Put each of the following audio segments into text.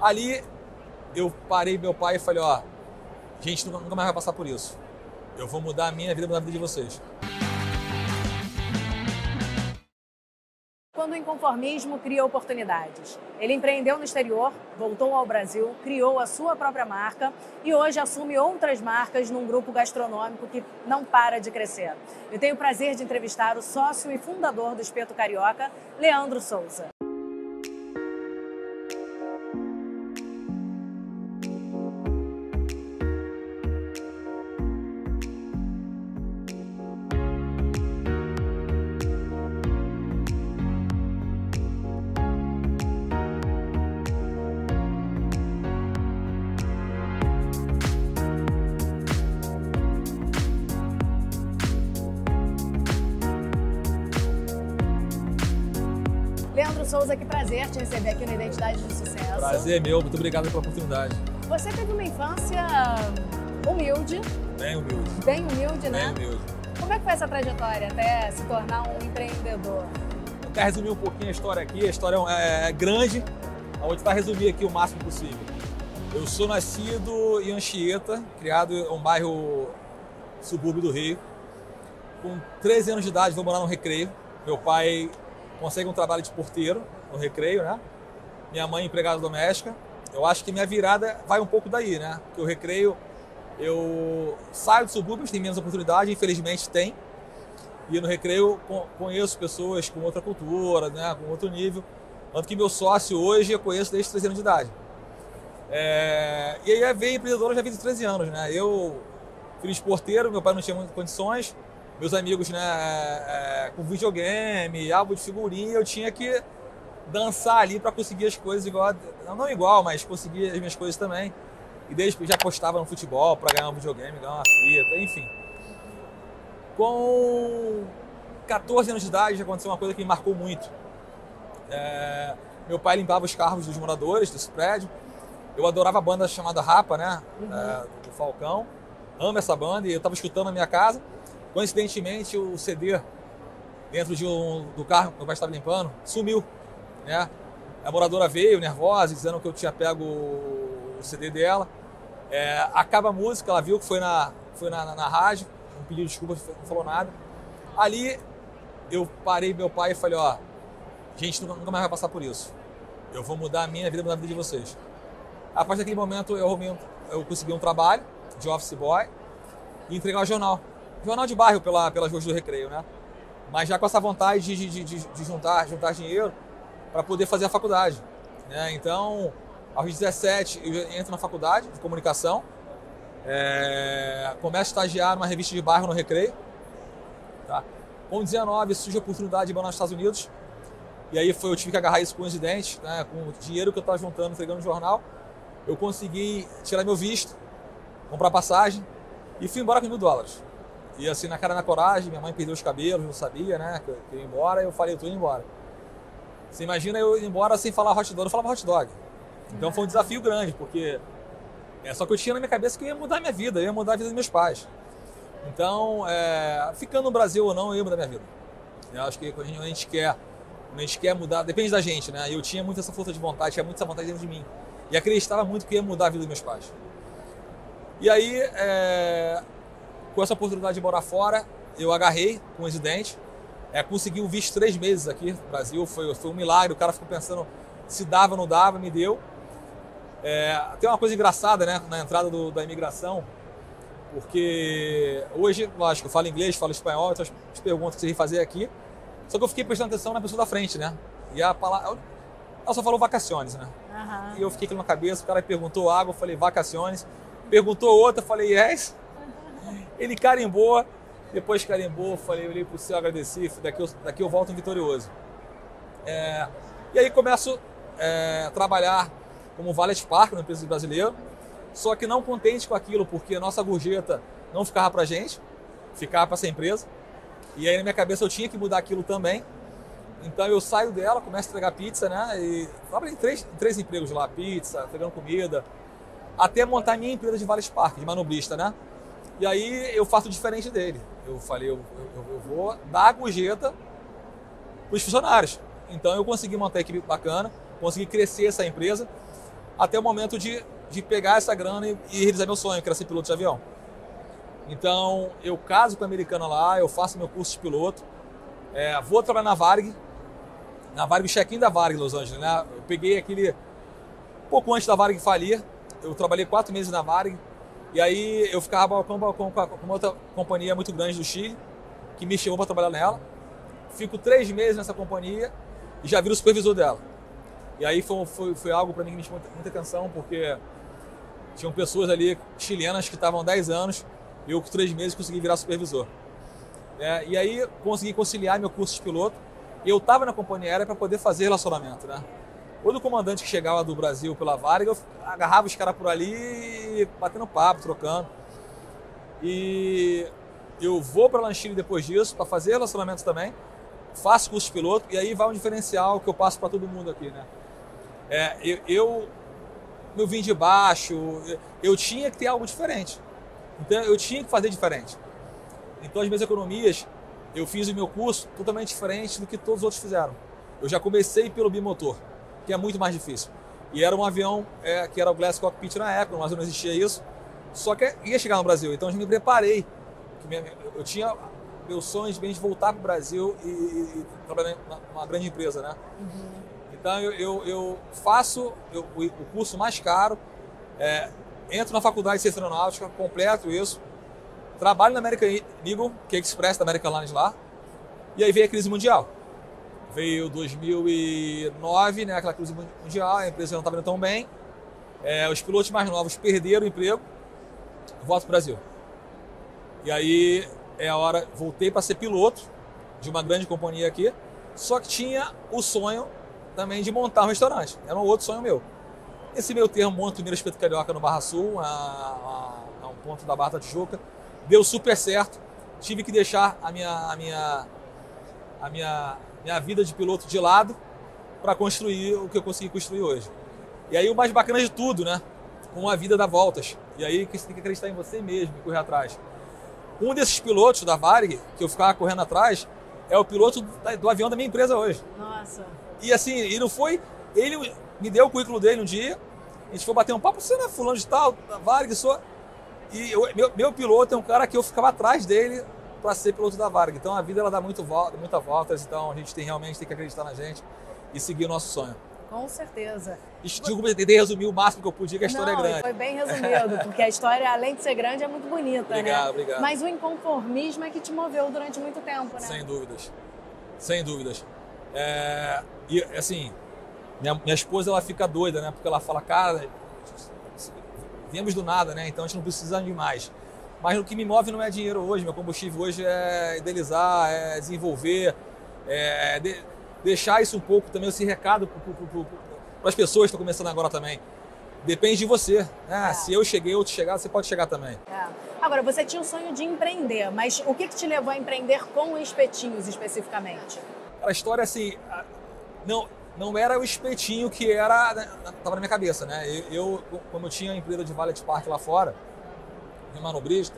Ali eu parei meu pai e falei, ó, gente nunca mais vai passar por isso. Eu vou mudar a minha vida, mudar a vida de vocês. Quando o inconformismo cria oportunidades. Ele empreendeu no exterior, voltou ao Brasil, criou a sua própria marca e hoje assume outras marcas num grupo gastronômico que não para de crescer. Eu tenho o prazer de entrevistar o sócio e fundador do Espeto Carioca, Leandro Souza. Souza, que prazer te receber aqui no Identidade de Sucesso. Prazer meu, muito obrigado pela oportunidade. Você teve uma infância humilde, Bem humilde. bem humilde, né? Bem humilde. Como é que foi essa trajetória até se tornar um empreendedor? Vou tentar resumir um pouquinho a história aqui. A história é é grande, eu vou tentar resumir aqui o máximo possível. Eu sou nascido em Anchieta, criado em um bairro subúrbio do Rio. Com 13 anos de idade, vou morar no Recreio. Meu pai consegue um trabalho de porteiro no Recreio, né? Minha mãe empregada doméstica. Eu acho que minha virada vai um pouco daí, né? Porque o Recreio, eu saio do subúrbio, tem menos oportunidade, infelizmente tem. E no Recreio co- conheço pessoas com outra cultura, né? Com outro nível. Tanto que meu sócio hoje eu conheço desde 13 anos de idade. É, E aí veio empreendedor, já vi de 13 anos, né? Eu de porteiro, meu pai não tinha muitas condições, meus amigos, né, é, com videogame, álbum de figurinha, eu tinha que dançar ali para conseguir as coisas igual, não, igual, mas conseguir as minhas coisas também. E desde já apostava no futebol para ganhar um videogame, ganhar uma fita, enfim. Com 14 anos de idade aconteceu uma coisa que me marcou muito. É, meu pai limpava os carros dos moradores desse prédio. Eu adorava a banda chamada Rapa, né? É, do Falcão. Amo essa banda e eu estava escutando na minha casa. Coincidentemente, o CD dentro de um, do carro que meu pai estava limpando sumiu, né? A moradora veio nervosa, dizendo que eu tinha pego o CD dela. É, acaba a música, ela viu que foi na, foi na, na, na rádio, não pediu desculpa, não falou nada. Ali eu parei meu pai e falei, ó, gente nunca, mais vai passar por isso. Eu vou mudar a minha vida, mudar a vida de vocês. A partir daquele momento eu, eu consegui um trabalho de office boy e entregar o jornal. Jornal de bairro pela, pelas ruas do recreio, né? Mas já com essa vontade de, de, de, de juntar, juntar dinheiro para poder fazer a faculdade. Né? Então, aos 17, eu entro na faculdade de comunicação, é, começo a estagiar numa revista de bairro no recreio. Tá? Com 19, surge a oportunidade de ir morar nos Estados Unidos. E aí foi, eu tive que agarrar isso com os dentes, né? com o dinheiro que eu estava juntando, entregando no jornal. Eu consegui tirar meu visto, comprar passagem e fui embora com mil dólares. E assim, na cara na coragem, minha mãe perdeu os cabelos, não sabia, né, que eu que eu ia embora, eu falei, eu tô indo embora. Você imagina eu ir embora sem falar hot dog, eu não falava hot dog. Então foi um desafio grande, porque é só que eu tinha na minha cabeça que eu ia mudar a minha vida, eu ia mudar a vida dos meus pais. Então, é, ficando no Brasil ou não, eu ia mudar a minha vida. Eu acho que quando a gente, quando a gente quer, quando a gente quer mudar, depende da gente, né? Eu tinha muito essa força de vontade, tinha muito essa vontade dentro de mim. E acreditava muito que ia mudar a vida dos meus pais. E aí, é, com essa oportunidade de morar fora, eu agarrei com os dentes, é, consegui um visto três meses aqui no Brasil, foi, foi um milagre, o cara ficou pensando se dava ou não dava, me deu. É, tem uma coisa engraçada, né, na entrada do- da imigração, porque hoje, lógico, eu falo inglês, falo espanhol, então as as perguntas que você fazer aqui, só que eu fiquei prestando atenção na pessoa da frente, né, e a palavra, ela só falou vacaciones, né, Aham. e eu fiquei com na cabeça, o cara perguntou água, eu falei vacaciones. Perguntou outra, eu falei yes. Ele carimbou, depois carimbou, falei, olhei pro céu, agradeci, daqui eu, daqui eu volto vitorioso. É, e aí começo é, a trabalhar como valet park na empresa brasileira, só que não contente com aquilo, porque a nossa gorjeta não ficava pra gente, ficava pra essa empresa. E aí na minha cabeça eu tinha que mudar aquilo também. Então eu saio dela, começo a entregar pizza, né? E trabalhei em três, três empregos lá, pizza, entregando comida, até montar minha empresa de Vales Park, de manobrista, né? E aí eu faço diferente dele. Eu falei, eu, eu, eu vou dar a gorjeta para os funcionários. Então eu consegui montar uma equipe bacana, consegui crescer essa empresa. até o momento de, de pegar essa grana e, e realizar meu sonho, que era ser piloto de avião. Então, eu caso com a americana lá, eu faço meu curso de piloto, é, vou trabalhar na Varg, na Varg, check-in da Varg Los Angeles, né? Eu peguei aquele, pouco antes da Varg falir, eu trabalhei quatro meses na Varg, e aí eu ficava com, com, com uma outra companhia muito grande do Chile, que me chamou para trabalhar nela. Fico três meses nessa companhia e já viro supervisor dela. E aí foi, foi, foi algo para mim que me chamou muita atenção, porque tinham pessoas ali chilenas que estavam 10 anos, e eu com três meses consegui virar supervisor. É, e aí consegui conciliar meu curso de piloto. Eu estava na companhia aérea para poder fazer relacionamento, né? Todo comandante que chegava do Brasil pela Varga, eu agarrava os caras por ali, batendo papo, trocando. E eu vou para Lanchile depois disso para fazer relacionamento também. Faço curso de piloto e aí vai um diferencial que eu passo para todo mundo aqui, né? É, eu, eu, eu vim de baixo, eu tinha que ter algo diferente. Então eu tinha que fazer diferente. Então as minhas economias, eu fiz o meu curso totalmente diferente do que todos os outros fizeram. Eu já comecei pelo bimotor que é muito mais difícil. E era um avião é, que era o Glass Cockpit na época, mas não existia isso. Só que ia chegar no Brasil, então eu me preparei. Eu tinha meus sonhos bem de voltar para o Brasil e, e, trabalhar numa grande empresa, né? Uhum. Então eu, eu, eu faço eu, o, o, curso mais caro, é, entro na faculdade de ciência aeronáutica, completo isso, trabalho na American Eagle, que é Express da American Airlines lá, e aí veio a crise mundial. Veio 2009, né, aquela crise mundial, a empresa não estava indo tão bem. É, os pilotos mais novos perderam o emprego, volto para Brasil. E aí é a hora, voltei para ser piloto de uma grande companhia aqui, só que tinha o sonho também de montar um restaurante. Era um outro sonho meu. Esse meu termo, monto Minas Espeto Carioca no Barra Sul, a, a, a, um ponto da Barra da Tijuca, deu super certo. Tive que deixar a minha, a minha, a minha minha vida de piloto de lado para construir o que eu consegui construir hoje. E aí o mais bacana de tudo, né? Com a vida dá voltas. E aí que você tem que acreditar em você mesmo e correr atrás. Um desses pilotos da Varig, que eu ficava correndo atrás, é o piloto do, do avião da minha empresa hoje. Nossa. E assim, e não foi. Ele me deu o currículo dele um dia, a gente foi bater um papo, você não é fulano de tal, da Varig, sou. E eu, meu, meu piloto é um cara que eu ficava atrás dele para ser piloto da Varga. Então a vida ela dá muito volta, muita voltas, então a gente tem realmente tem que acreditar na gente e seguir o nosso sonho. Com certeza. Desculpa, tentei resumir o máximo que eu podia, que a história Não, é grande. Foi bem resumido, porque a história, além de ser grande, é muito bonita, obrigado, né? Obrigado, Mas o inconformismo é que te moveu durante muito tempo, né? Sem dúvidas. Sem dúvidas. É, e assim, minha, minha esposa ela fica doida, né? Porque ela fala, cara, viemos do nada, né? Então a gente não precisa de mais. Mas o que me move não é dinheiro hoje, meu combustível hoje é idealizar, é desenvolver, é de, deixar isso um pouco também, esse recado para as pessoas que estão começando agora também. Depende de você. Né? É. Se eu cheguei, outro chegar, você pode chegar também. É. Agora, você tinha o sonho de empreender, mas o que, que te levou a empreender com espetinhos especificamente? A história, assim, não, não era o espetinho que era estava na minha cabeça, né? Eu, eu como eu tinha a empresa de valet park lá fora, manobrista,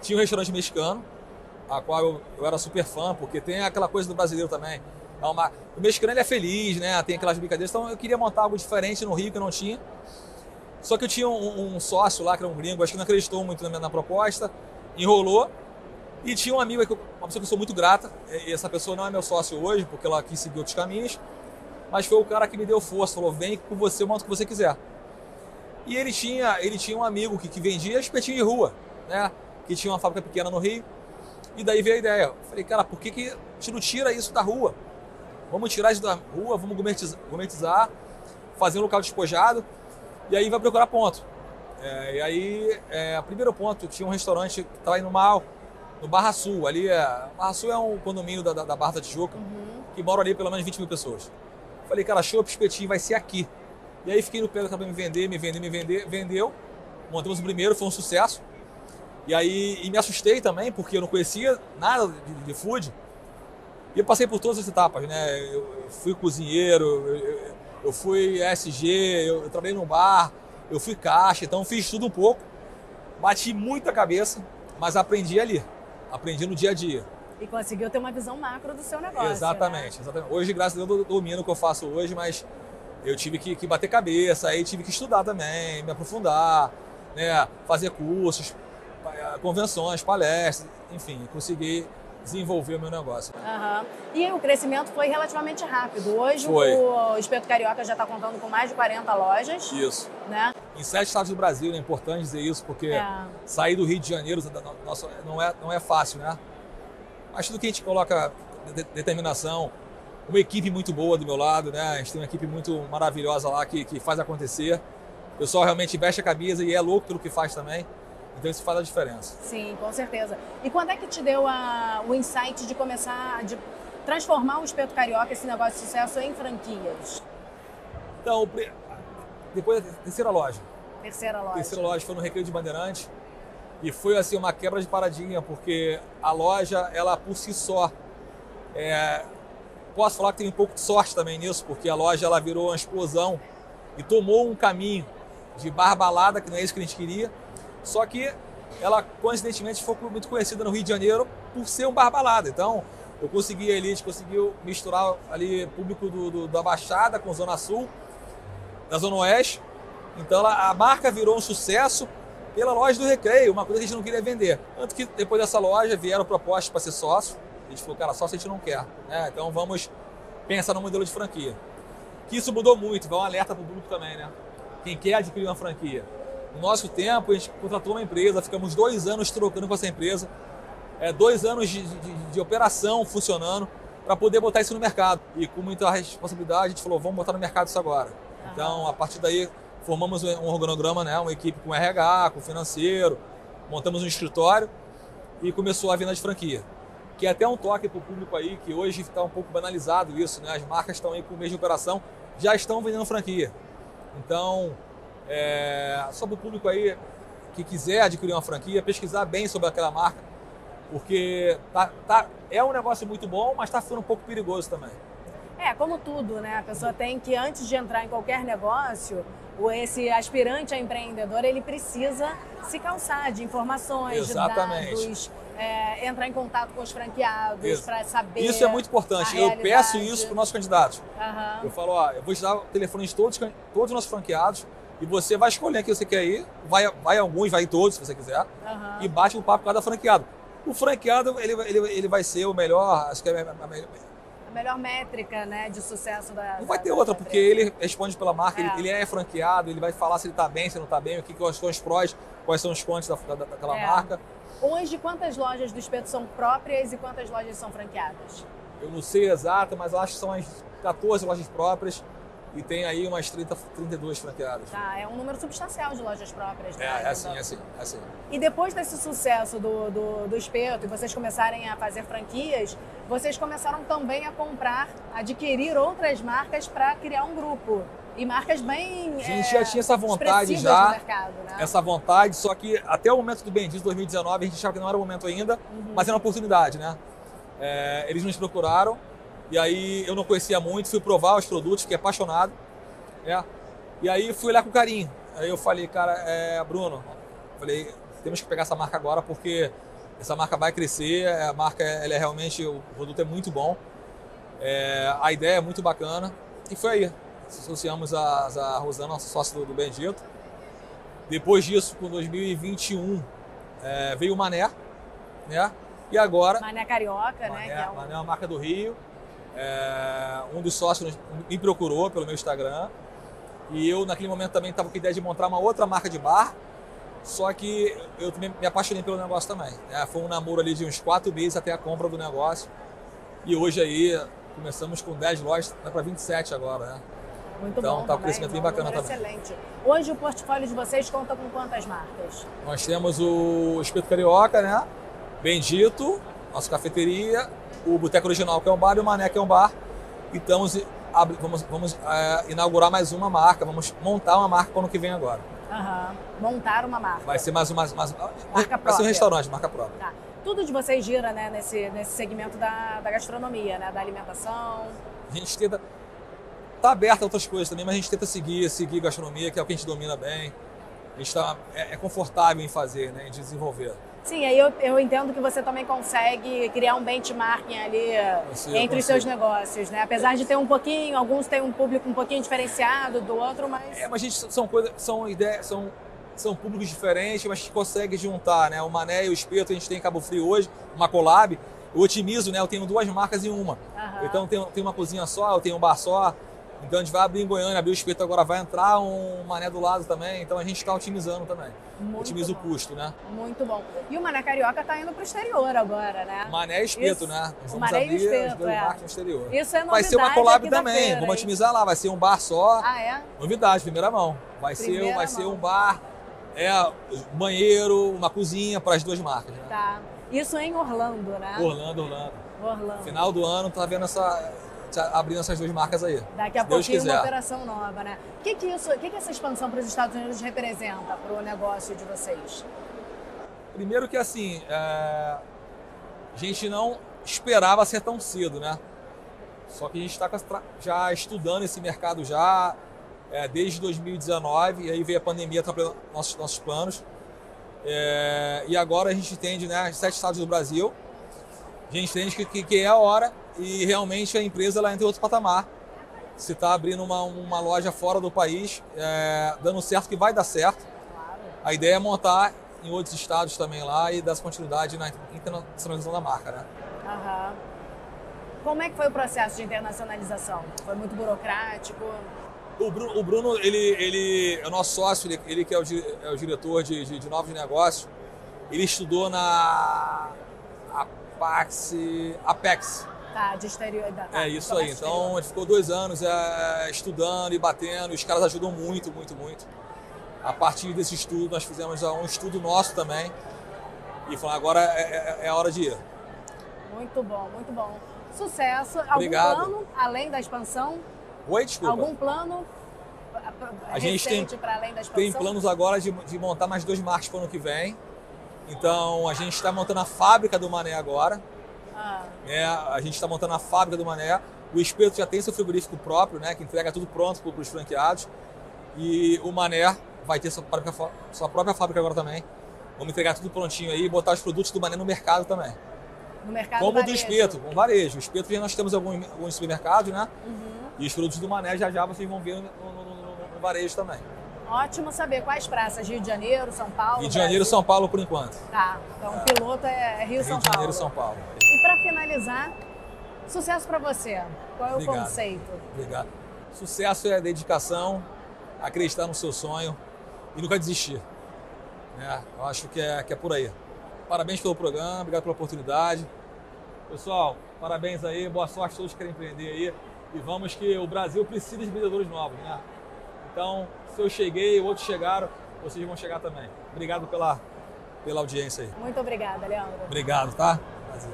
tinha um restaurante mexicano, a qual eu, eu, era super fã, porque tem aquela coisa do brasileiro também. É uma, o mexicano ele é feliz, né? Tem aquelas brincadeiras. Então eu queria montar algo diferente no Rio que eu não tinha. Só que eu tinha um, um sócio lá, que era um gringo, acho que não acreditou muito na, minha, na proposta, enrolou. E tinha um amigo, uma pessoa que eu sou muito grata, e essa pessoa não é meu sócio hoje, porque ela quis seguir outros caminhos, mas foi o cara que me deu força, falou: vem com você, monta o que você quiser. E ele tinha, ele tinha um amigo que, que vendia espetinho de rua, né? Que tinha uma fábrica pequena no Rio. E daí veio a ideia. Eu falei, cara, por que, que a gente não tira isso da rua? Vamos tirar isso da rua, vamos gourmetizar, gourmetizar fazer um local despojado. E aí vai procurar ponto. É, e aí, é, primeiro ponto, tinha um restaurante que estava indo mal, no Barra Sul. Ali é, Barra Sul é um condomínio da, da, da Barra da Tijuca, uhum. que mora ali pelo menos 20 mil pessoas. Falei, cara, show espetinho vai ser aqui. E aí fiquei no pé cara me vender, me vender, me vender, vendeu. Montamos o primeiro, foi um sucesso. E aí e me assustei também, porque eu não conhecia nada de, de food. E eu passei por todas as etapas, né? Eu, eu fui cozinheiro, eu, eu fui SG, eu, eu trabalhei num bar, eu fui caixa, então fiz tudo um pouco. Bati muita cabeça, mas aprendi ali. Aprendi no dia a dia. E conseguiu ter uma visão macro do seu negócio. Exatamente, né? exatamente. Hoje, graças a Deus, eu domino o que eu faço hoje, mas eu tive que, que bater cabeça, aí tive que estudar também, me aprofundar, né, fazer cursos, pa- convenções, palestras, enfim, consegui desenvolver o meu negócio. Aham. E o crescimento foi relativamente rápido. Hoje Foi. o Espeto Carioca já está contando com mais de 40 lojas, Isso. né? Em sete estados do Brasil, é importante dizer isso, porque É. sair do Rio de Janeiro nossa, não, é, não é fácil, né? Mas tudo que a gente coloca de- determinação, uma equipe muito boa do meu lado, né? A gente tem uma equipe muito maravilhosa lá que, que faz acontecer. O pessoal realmente veste a camisa e é louco pelo que faz também. Então isso faz a diferença. Sim, com certeza. E quando é que te deu a- o insight de começar, de transformar o Espeto Carioca, esse negócio de sucesso, em franquias? Então, depois da terceira loja. Terceira loja. terceira loja foi no Recreio de Bandeirantes. E foi assim uma quebra de paradigma, porque a loja, ela por si só, é, posso falar que tem um pouco de sorte também nisso, porque a loja ela virou uma explosão e tomou um caminho de barbalada, que não é isso que a gente queria. Só que ela, coincidentemente, foi muito conhecida no Rio de Janeiro por ser um barbalada. Então, eu consegui ali, a gente conseguiu misturar ali público do, do- da Baixada com Zona Sul, da Zona Oeste. Então, ela- a marca virou um sucesso pela loja do Recreio, uma coisa que a gente não queria vender. Tanto que depois dessa loja vieram propostas para ser sócio. A gente falou, cara, sócio a gente não quer. né? Então, vamos pensar no modelo de franquia. Que isso mudou muito, vai um alerta para o público também, né? Quem quer adquirir uma franquia. No nosso tempo, a gente contratou uma empresa, ficamos dois anos trocando com essa empresa, é, dois anos de, de- de operação funcionando para poder botar isso no mercado. E com muita responsabilidade, a gente falou, vamos botar no mercado isso agora. Então, a partir daí, formamos um organograma, né, uma equipe com RH, com financeiro, montamos um escritório e começou a venda de franquia. Que é até um toque para o público aí, que hoje está um pouco banalizado isso, né? As marcas estão aí com o mês de operação, já estão vendendo franquia. Então, é, só para o público aí que quiser adquirir uma franquia, pesquisar bem sobre aquela marca, porque tá, tá, é um negócio muito bom, mas está ficando um pouco perigoso também. É, como tudo, né? A pessoa tem que, antes de entrar em qualquer negócio, o- esse aspirante a empreendedor, ele precisa se calçar de informações, Exatamente. de dados, é, entrar em contato com os franqueados para saber. Isso é muito importante. Eu peço isso para os nossos candidatos. Aham. Eu falo, ó, eu vou te dar o telefone de todos, todos os nossos franqueados e você vai escolher quem você quer ir, vai, vai alguns, vai em todos, se você quiser, aham. e bate um papo com cada franqueado. O franqueado, ele, ele, ele vai ser o melhor, acho que é a melhor, A melhor métrica, né, de sucesso da. Não vai ter da- outra, da porque ele responde pela marca, ele- É. ele, é franqueado, ele vai falar se ele está bem, se ele não está bem, o que, quais são os prós, quais são os contras da, da- daquela É. marca. Hoje, quantas lojas do Espeto são próprias e quantas lojas são franqueadas? Eu não sei exato, mas acho que são as 14 lojas próprias e tem aí umas 30, 32 franqueadas. Tá, é um número substancial de lojas próprias. É, né? é assim, é assim, é assim. E depois desse sucesso do, do, do espeto e vocês começarem a fazer franquias, vocês começaram também a comprar, adquirir outras marcas para criar um grupo. E marcas bem. A gente é, já tinha essa vontade já, mercado, né? essa vontade, só que até o momento do Bendito 2019 a gente achava que não era o momento ainda, Uhum. mas era uma oportunidade, né? É, eles nos procuraram e aí eu não conhecia muito, fui provar os produtos, fiquei apaixonado, né? E aí fui lá com carinho. Aí eu falei, cara, é, Bruno, falei, temos que pegar essa marca agora porque essa marca vai crescer, a marca ela é realmente, o produto é muito bom, é, a ideia é muito bacana e foi aí. Associamos a, a Rosana, nossa sócia do, do Bendito. Depois disso, com 2021, é, veio o Mané, né? E agora, Mané Carioca, né? Mané, Que é um- Mané é uma marca do Rio. É, um dos sócios me procurou pelo meu Instagram. E eu, naquele momento, também estava com a ideia de montar uma outra marca de bar. Só que eu me apaixonei pelo negócio também. né? Foi um namoro ali de uns quatro meses até a compra do negócio. E hoje aí, começamos com 10 lojas, vai para 27 agora, né? Muito Então, bom. tá um crescimento bem um bacana também. Excelente. Hoje o portfólio de vocês conta com quantas marcas? Nós temos o Espeto Carioca, né? Bendito, nossa cafeteria, o Boteco Original, que é um bar, e o Mané, que é um bar. E estamos, vamos, vamos é, inaugurar mais uma marca, vamos montar uma marca para o ano que vem agora. Aham. Montar uma marca. Vai ser mais uma. Mais, Marca vai ser um restaurante, marca própria. Tá. Tudo de vocês gira né, nesse, nesse segmento da, da gastronomia, né? Da alimentação. A gente tenta. Tá aberto a outras coisas também, mas a gente tenta seguir, seguir gastronomia, que é o que a gente domina bem. A gente tá, é, é confortável em fazer, né? Em desenvolver. Sim, aí eu, eu entendo que você também consegue criar um benchmarking ali Consigo, entre os seus negócios, né? Apesar de ter um pouquinho, alguns têm um público um pouquinho diferenciado do outro, mas É, mas a gente são coisas, são ideias, são, são públicos diferentes, mas a gente consegue juntar, né? O Mané e o Espeto a gente tem em Cabo Frio hoje, uma collab. Eu otimizo, né? Eu tenho duas marcas em uma. Aham. Então tem, tem uma cozinha só, eu tenho um bar só. Então a gente vai abrir em Goiânia, abrir o Espeto agora, vai entrar um Mané do lado também. Então a gente está otimizando também. Muito Otimiza o bom. custo, né? muito bom. E o Mané Carioca tá indo pro exterior agora, né? Mané e Espeto, Isso. né? Nós O vamos Mané e o abrir Espeto, as duas é. no exterior. Isso é novidade Vai ser uma collab também, feira, vamos otimizar lá, vai ser um bar só. Ah, é? Novidade, primeira mão. Vai ser, Primeira vai ser mão. um bar, é, banheiro, uma cozinha para as duas marcas. Né? Tá. Isso em Orlando, né? Orlando, Orlando. Orlando. Final do ano tá vendo essa. Tá abrindo essas duas marcas aí. Daqui a Deus pouquinho uma quiser. operação nova, né? O que, que, isso, que, que essa expansão para os Estados Unidos representa para o negócio de vocês? Primeiro que assim, é, a gente não esperava ser tão cedo, né? Só que a gente está já estudando esse mercado já é, desde 2019, e aí veio a pandemia atrapalhando nossos, nossos planos. É, e agora a gente entende, né, sete estados do Brasil, a gente entende que, que, que é a hora e realmente a empresa ela entra em outro patamar. Se está abrindo uma, uma loja fora do país, é, dando certo que vai dar certo. A ideia é montar em outros estados também lá e dar continuidade na internacionalização da marca, né? Aham. Como é que foi o processo de internacionalização? Foi muito burocrático? O Bruno, o Bruno, ele, ele é o nosso sócio, ele, ele que é o, é o diretor de, de, de novos negócios. Ele estudou na Apax, Apex. Tá, de exterior. da- tá, É isso aí. Então ele ficou dois anos é, estudando e batendo. Os caras ajudam muito, muito, muito. A partir desse estudo, nós fizemos um estudo nosso também. E falamos, agora é, é- é a hora de ir. exterior. Muito bom, muito bom. Sucesso. Algum Obrigado. plano, além da expansão? Oi, desculpa. Algum plano A gente tem- recente para além da expansão? Tem planos agora de, de montar mais dois marcos para o ano que vem. Então a gente está montando a fábrica do Mané agora. Ah, né? A gente está montando a fábrica do Mané. O Espeto já tem seu frigorífico próprio, né? que entrega tudo pronto para os franqueados. E o Mané vai ter sua própria, sua própria fábrica agora também. Vamos entregar tudo prontinho aí e botar os produtos do Mané no mercado também. no mercado Como o do varejo. Espeto, com varejo. O Espeto já nós temos alguns, alguns supermercados, né? Uhum. E os produtos do Mané já já vocês vão ver no- no- no- no varejo também. Ótimo saber quais praças. Rio de Janeiro, São Paulo? Rio de Janeiro e Brasil? São Paulo por enquanto. Tá, então o piloto é Rio, Rio São de Paulo. Janeiro e São Paulo. E para finalizar, sucesso para você. Qual é o Obrigado. conceito? Obrigado. Sucesso é dedicação, acreditar no seu sonho e nunca desistir. né? eu acho que é, que é por aí. Parabéns pelo programa, obrigado pela oportunidade. Pessoal, parabéns aí, boa sorte a todos que querem empreender aí. E vamos que o Brasil precisa de vendedores novos, né? Então, se eu cheguei, outros chegaram, vocês vão chegar também. Obrigado pela, pela audiência aí. Muito obrigada, Leandro. Obrigado, tá? Prazer.